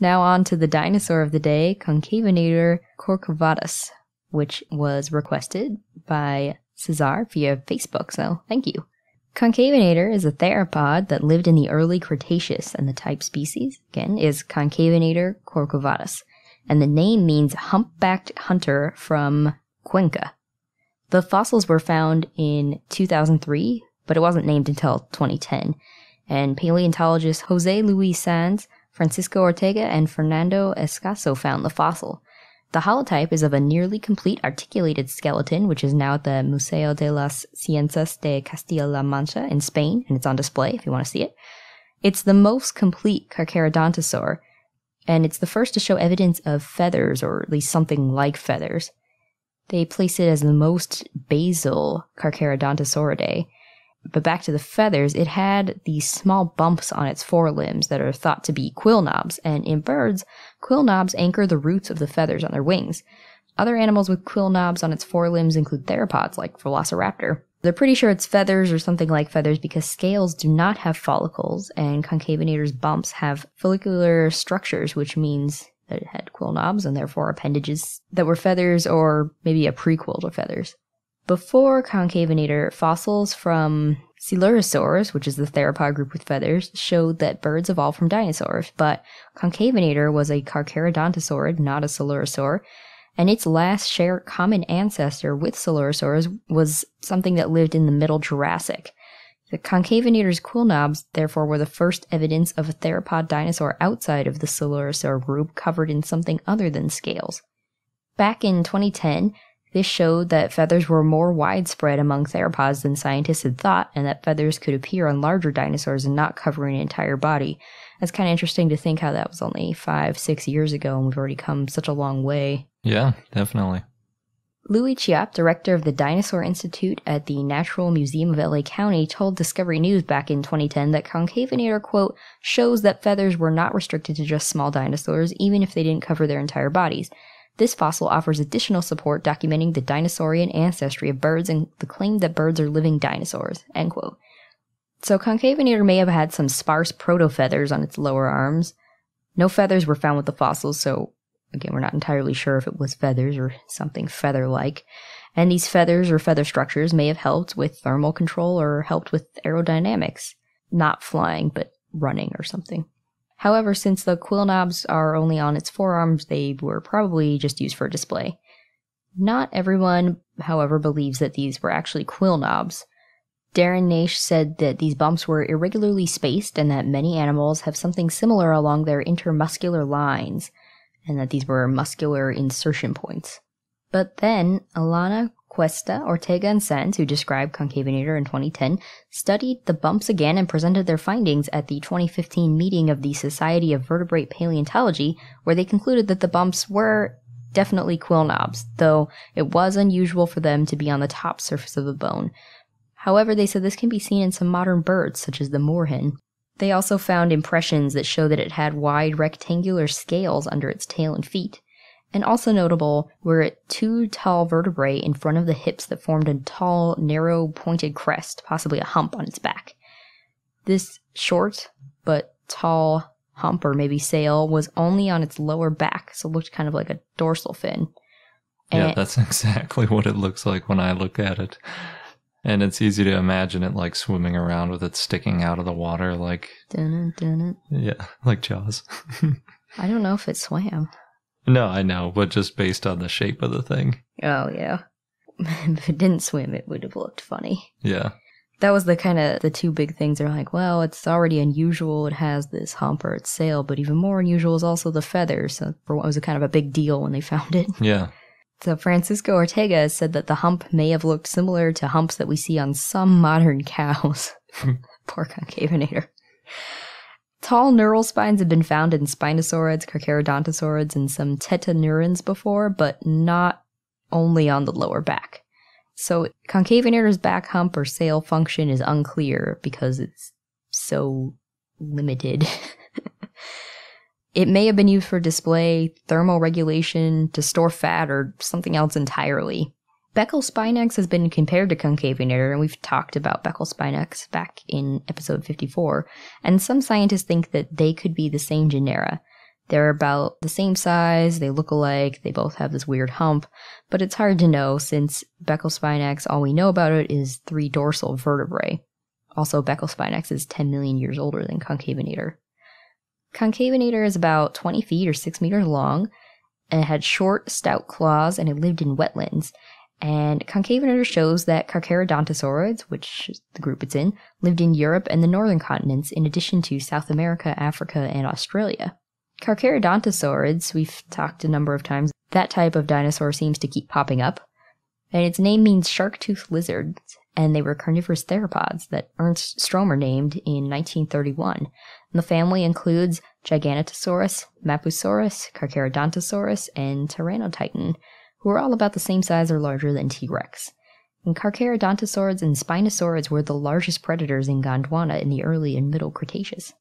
Now on to the dinosaur of the day, Concavenator corcovatus, which was requested by Cesar via Facebook, so thank you. Concavenator is a theropod that lived in the early Cretaceous, and the type species, again, is Concavenator corcovatus, and the name means humpbacked hunter from Cuenca. The fossils were found in 2003, but it wasn't named until 2010, and paleontologist Jose Luis Sanz Francisco Ortega and Fernando Escaso found the fossil. The holotype is of a nearly complete articulated skeleton, which is now at the Museo de las Ciencias de Castilla-La Mancha in Spain, and it's on display if you want to see it. It's the most complete Carcharodontosaur, and it's the first to show evidence of feathers, or at least something like feathers. They place it as the most basal Carcharodontosauridae, but back to the feathers, it had these small bumps on its forelimbs that are thought to be quill knobs, and in birds, quill knobs anchor the roots of the feathers on their wings. Other animals with quill knobs on its forelimbs include theropods like Velociraptor. They're pretty sure it's feathers or something like feathers because scales do not have follicles, and Concavenator's bumps have follicular structures, which means that it had quill knobs and therefore appendages that were feathers or maybe a prequel to feathers. Before Concavenator, fossils from Coelurosaurs, which is the theropod group with feathers, showed that birds evolved from dinosaurs, but Concavenator was a Carcharodontosaurid, not a Coelurosaur, and its last shared common ancestor with Coelurosaurs was something that lived in the Middle Jurassic. The Concavenator's quill knobs, therefore, were the first evidence of a theropod dinosaur outside of the Coelurosaur group covered in something other than scales. Back in 2010, this showed that feathers were more widespread among theropods than scientists had thought, and that feathers could appear on larger dinosaurs and not cover an entire body. That's kind of interesting to think how that was only five, six years ago, and we've already come such a long way. Yeah, definitely. Luis Chiappe, director of the Dinosaur Institute at the Natural Museum of LA County, told Discovery News back in 2010 that Concavenator, quote, shows that feathers were not restricted to just small dinosaurs, even if they didn't cover their entire bodies. This fossil offers additional support documenting the dinosaurian ancestry of birds and the claim that birds are living dinosaurs. End quote. So Concavenator may have had some sparse proto-feathers on its lower arms. No feathers were found with the fossils, so again, we're not entirely sure if it was feathers or something feather-like. And these feathers or feather structures may have helped with thermal control or helped with aerodynamics. Not flying, but running or something. However, since the quill knobs are only on its forearms, they were probably just used for display. Not everyone, however, believes that these were actually quill knobs. Darren Naish said that these bumps were irregularly spaced and that many animals have something similar along their intermuscular lines, and that these were muscular insertion points. But then, Elena Cuesta, Ortega, and Sanz, who described Concavenator in 2010, studied the bumps again and presented their findings at the 2015 meeting of the Society of Vertebrate Paleontology, where they concluded that the bumps were definitely quill knobs, though it was unusual for them to be on the top surface of the bone. However, they said this can be seen in some modern birds, such as the moorhen. They also found impressions that show that it had wide rectangular scales under its tail and feet and also notable were two tall vertebrae in front of the hips that formed a tall, narrow, pointed crest, possibly a hump on its back. This short but tall hump or maybe sail was only on its lower back, so it looked kind of like a dorsal fin. And yeah, that's exactly what it looks like when I look at it. And it's easy to imagine it like swimming around with it sticking out of the water, like. Dun-dun, dun-dun. Yeah, like Jaws. I don't know if it swam. No, I know, but just based on the shape of the thing. Oh, yeah. if it didn't swim, it would have looked funny. Yeah. That was the kind of the two big things. They're like, well, it's already unusual. It has this hump or its sail, but even more unusual is also the feathers. So for what was a kind of a big deal when they found it. Yeah. So Francisco Ortega said that the hump may have looked similar to humps that we see on some modern cows. Poor concavenator. Tall neural spines have been found in Spinosaurids, Carcharodontosaurids, and some tetanurans before, but not only on the lower back. So concavenator's back hump or sail function is unclear because it's so limited. it may have been used for display, thermal regulation, to store fat, or something else entirely. Becklespinax has been compared to Concavenator, and we've talked about Becklespinax back in episode 54, and some scientists think that they could be the same genera. They're about the same size, they look alike, they both have this weird hump, but it's hard to know since Becklespinax, all we know about it is three dorsal vertebrae. Also, Becklespinax is 10 million years older than Concavenator. Concavenator is about 20 feet or 6 meters long, and it had short, stout claws, and it lived in wetlands. And Concavenator shows that Carcharodontosaurids, which is the group it's in, lived in Europe and the northern continents, in addition to South America, Africa, and Australia. Carcharodontosaurids, we've talked a number of times, that type of dinosaur seems to keep popping up. And its name means shark-toothed lizards, and they were carnivorous theropods that Ernst Stromer named in 1931. And the family includes Gigantosaurus, Mapusaurus, Carcharodontosaurus, and Tyrannotitan, who are all about the same size or larger than T. rex. And Carcharodontosaurids and Spinosaurids were the largest predators in Gondwana in the early and middle Cretaceous.